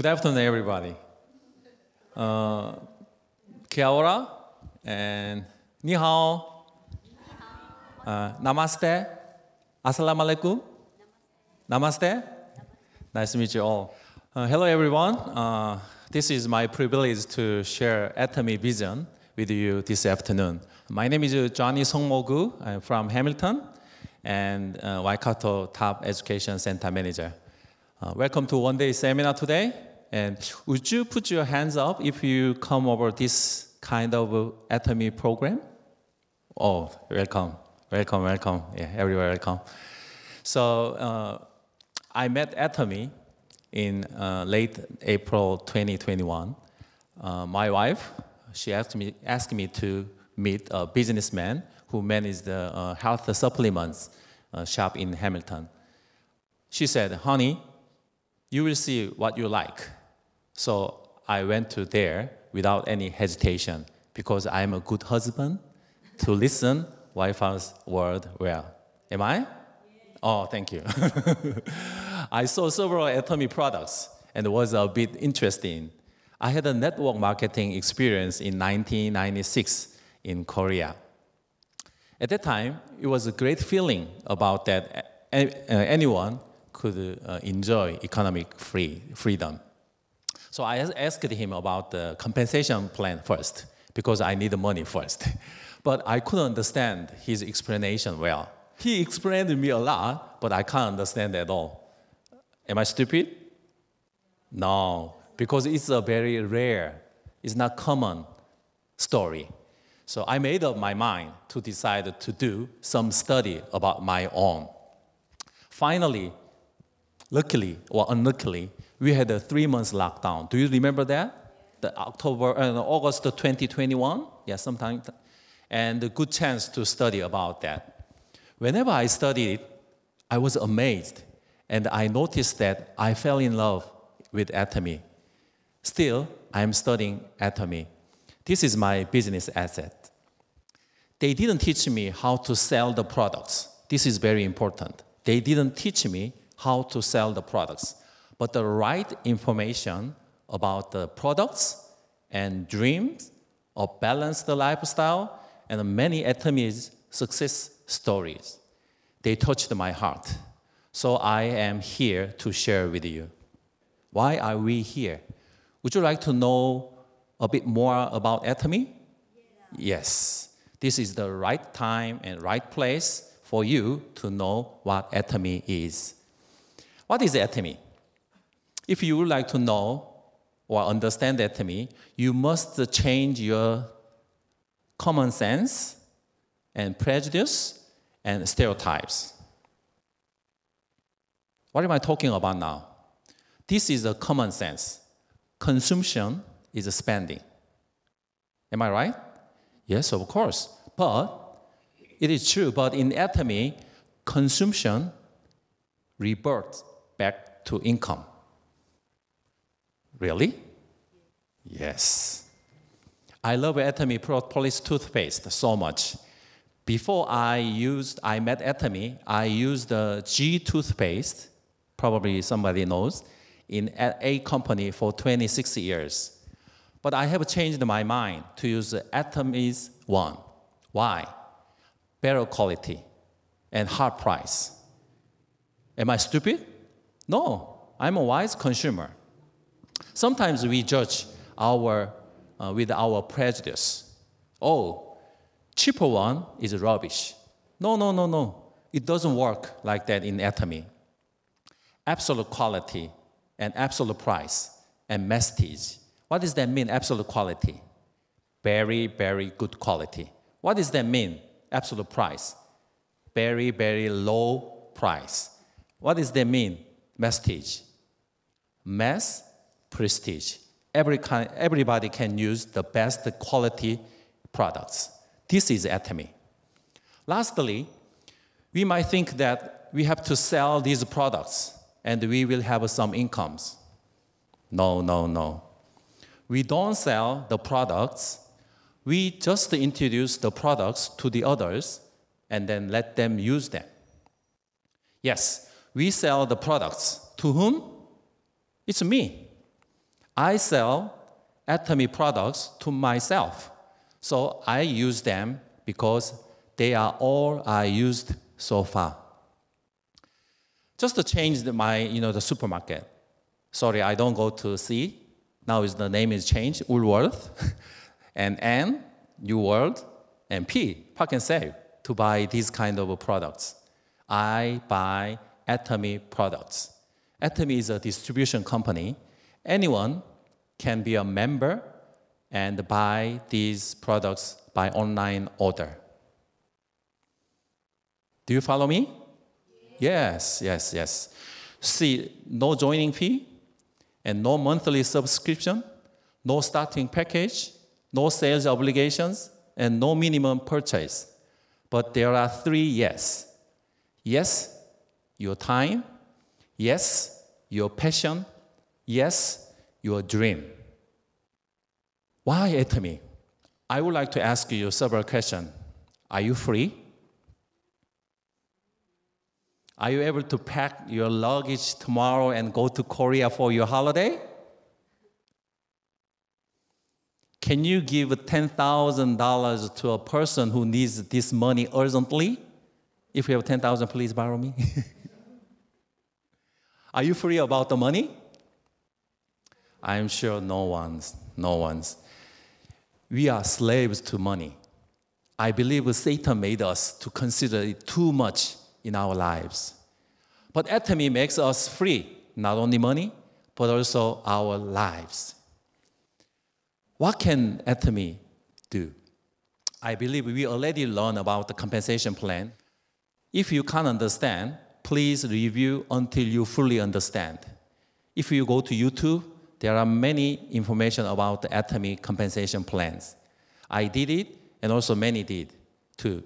Good afternoon, everybody. Uh, kia ora and ni hao. Uh, namaste. Assalamu alaikum. Namaste. Nice to meet you all. Uh, hello, everyone. Uh, this is my privilege to share Atomy vision with you this afternoon. My name is Johnny Songmogu. I'm from Hamilton and uh, Waikato Top Education Center Manager. Uh, welcome to one day seminar today. And would you put your hands up if you come over this kind of atomy program? Oh, welcome, welcome, welcome. Yeah, everywhere welcome. So uh, I met Atomy in uh, late April 2021. Uh, my wife, she asked me, asked me to meet a businessman who manages the uh, health supplements uh, shop in Hamilton. She said, honey, you will see what you like. So I went to there without any hesitation because I'm a good husband to listen wife's word well. Am I? Oh, thank you. I saw several Atomy products and it was a bit interesting. I had a network marketing experience in 1996 in Korea. At that time, it was a great feeling about that anyone could uh, enjoy economic free, freedom. So I asked him about the compensation plan first, because I need the money first. But I couldn't understand his explanation well. He explained to me a lot, but I can't understand at all. Am I stupid? No, because it's a very rare, it's not common story. So I made up my mind to decide to do some study about my own. Finally, luckily or unluckily, we had a three months lockdown. Do you remember that? The October, uh, August 2021? Yeah, sometime. And a good chance to study about that. Whenever I studied I was amazed. And I noticed that I fell in love with atomy. Still, I'm studying atomy. This is my business asset. They didn't teach me how to sell the products. This is very important. They didn't teach me how to sell the products, but the right information about the products and dreams of balanced lifestyle and many Atomy's success stories. They touched my heart. So I am here to share with you. Why are we here? Would you like to know a bit more about Atomy? Yeah. Yes. This is the right time and right place for you to know what Atomy is. What is atomy? If you would like to know or understand atomy, you must change your common sense and prejudice and stereotypes. What am I talking about now? This is a common sense. Consumption is spending. Am I right? Yes, of course. But it is true, but in atomy, consumption reverts back to income. Really? Yes. I love Atomy Propolis toothpaste so much. Before I used, I met Atomy, I used the G toothpaste, probably somebody knows, in a company for 26 years. But I have changed my mind to use Atomy's one. Why? Better quality and hard price. Am I stupid? No, I'm a wise consumer. Sometimes we judge our, uh, with our prejudice. Oh, cheaper one is rubbish. No, no, no, no. It doesn't work like that in Atomy. Absolute quality and absolute price and prestige. What does that mean, absolute quality? Very, very good quality. What does that mean, absolute price? Very, very low price. What does that mean? prestige. Mass prestige. Every kind, everybody can use the best quality products. This is atomy. Lastly, we might think that we have to sell these products and we will have some incomes. No, no, no. We don't sell the products. We just introduce the products to the others and then let them use them. Yes, we sell the products. To whom? It's me. I sell Atomy products to myself. So I use them because they are all I used so far. Just to change the, my, you know, the supermarket. Sorry, I don't go to C. Now is the name is changed, Woolworth. and N, New World. And P, Park and Save, to buy these kind of products. I buy Atomy products. Atomy is a distribution company. Anyone can be a member and buy these products by online order. Do you follow me? Yes, yes, yes. See, no joining fee and no monthly subscription, no starting package, no sales obligations, and no minimum purchase. But there are three yes. Yes, your time. Yes, your passion. Yes, your dream. Why Atomy? I would like to ask you several questions. Are you free? Are you able to pack your luggage tomorrow and go to Korea for your holiday? Can you give $10,000 to a person who needs this money urgently? If you have 10,000, please borrow me. Are you free about the money? I'm sure no one's, no one's. We are slaves to money. I believe Satan made us to consider it too much in our lives. But Atomy makes us free, not only money, but also our lives. What can Atomy do? I believe we already learned about the compensation plan. If you can't understand, please review until you fully understand. If you go to YouTube, there are many information about the Atomy compensation plans. I did it, and also many did too.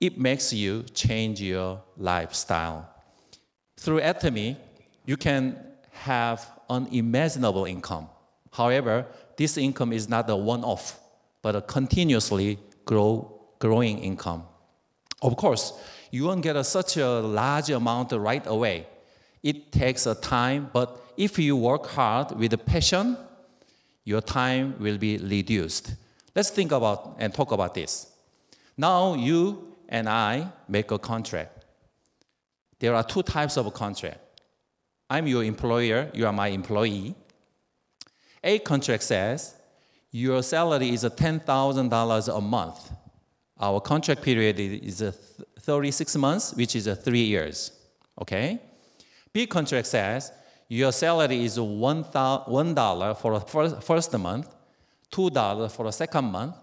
It makes you change your lifestyle. Through Atomy, you can have an unimaginable income. However, this income is not a one off, but a continuously grow, growing income. Of course, you won't get a, such a large amount right away. It takes a time, but if you work hard with a passion, your time will be reduced. Let's think about and talk about this. Now you and I make a contract. There are two types of contract. I'm your employer, you are my employee. A contract says your salary is $10,000 a month. Our contract period is 36 months, which is three years. Okay? B contract says your salary is $1 for the first month, $2 for the second month,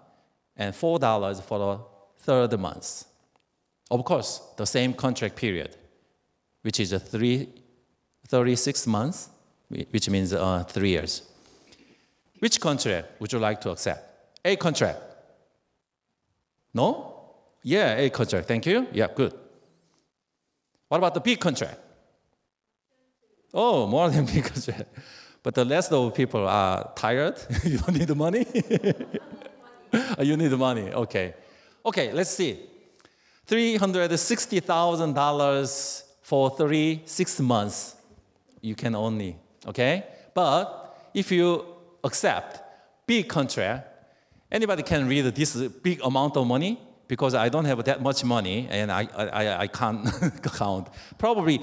and $4 for the third month. Of course, the same contract period, which is a three, 36 months, which means uh, three years. Which contract would you like to accept? A contract. No? Yeah, A contract. Thank you. Yeah, good. What about the B contract? Oh, more than B contract. But the rest of people are tired. you don't need the money. Oh, you need the money. Okay. Okay, let's see. $360,000 for three, six months. You can only, okay? But if you accept big contract, anybody can read this big amount of money because I don't have that much money and I, I, I can't count. Probably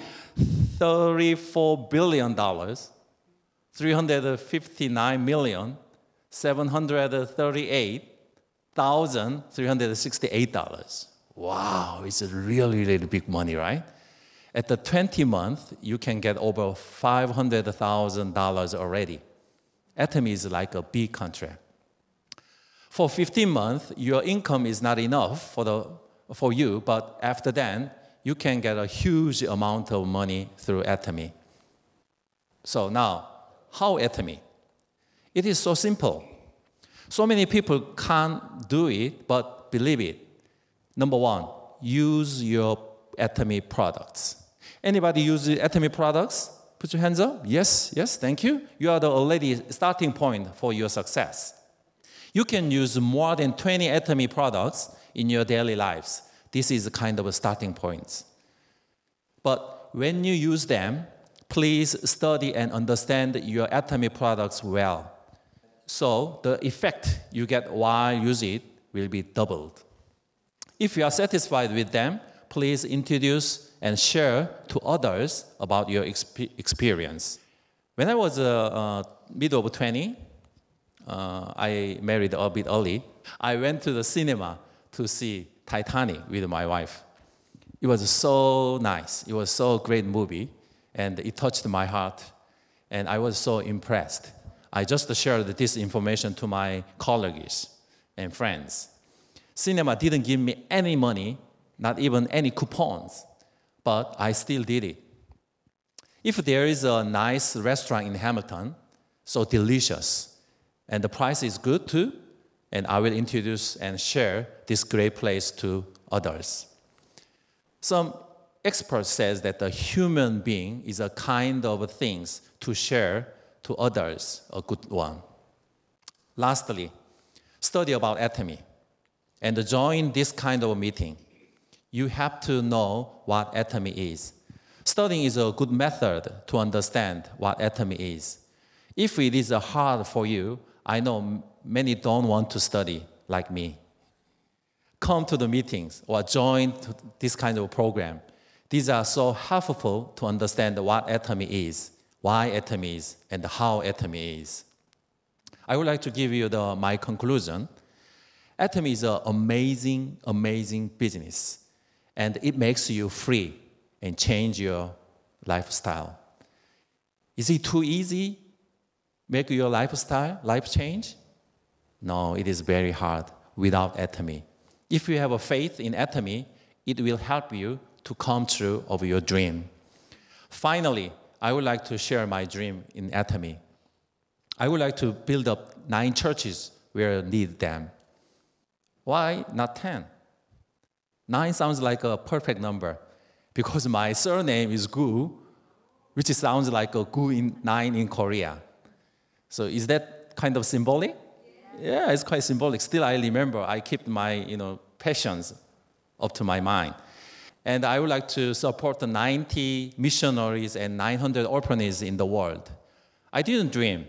$34 billion, 359 million, 738,368 dollars. Wow, it's a really, really big money, right? At the 20 month, you can get over $500,000 already. Atomy is like a big contract. For 15 months, your income is not enough for, the, for you, but after that, you can get a huge amount of money through Atomy. So now, how Atomy? It is so simple. So many people can't do it, but believe it. Number one, use your Atomy products. Anybody use Atomy products? Put your hands up. Yes, yes, thank you. You are the already starting point for your success. You can use more than 20 Atomy products in your daily lives. This is kind of a starting point. But when you use them, please study and understand your Atomy products well. So the effect you get while using it will be doubled. If you are satisfied with them, please introduce and share to others about your exp- experience. When I was uh, uh, mid of 20, uh, I married a bit early. I went to the cinema to see Titanic with my wife. It was so nice. It was so great movie, and it touched my heart, and I was so impressed. I just shared this information to my colleagues and friends. Cinema didn't give me any money, not even any coupons, but I still did it. If there is a nice restaurant in Hamilton, so delicious, and the price is good too, and I will introduce and share this great place to others. Some experts says that the human being is a kind of things to share to others, a good one. Lastly, study about atomy and join this kind of meeting. You have to know what atomy is. Studying is a good method to understand what atomy is. If it is hard for you, I know many don't want to study like me. Come to the meetings or join this kind of program. These are so helpful to understand what atomy is, why atomy is, and how atomy is. I would like to give you the, my conclusion. Atomy is an amazing, amazing business, and it makes you free and change your lifestyle. Is it too easy? Make your lifestyle, life change? No, it is very hard without atomy. If you have a faith in atomy, it will help you to come true of your dream. Finally, I would like to share my dream in atomy. I would like to build up nine churches where I need them. Why not 10? Nine sounds like a perfect number because my surname is Gu, which sounds like a Gu in nine in Korea. So is that kind of symbolic? Yeah, it's quite symbolic. Still, I remember I keep my you know passions up to my mind. And I would like to support the 90 missionaries and 900 orphanages in the world. I didn't dream.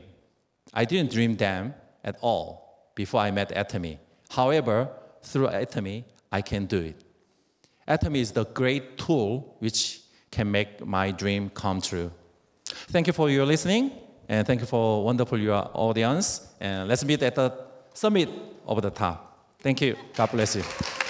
I didn't dream them at all before I met Atomy. However, through Atomy, I can do it. Atomy is the great tool which can make my dream come true. Thank you for your listening, and thank you for wonderful your audience. And let's meet at the summit of the top. Thank you. God bless you.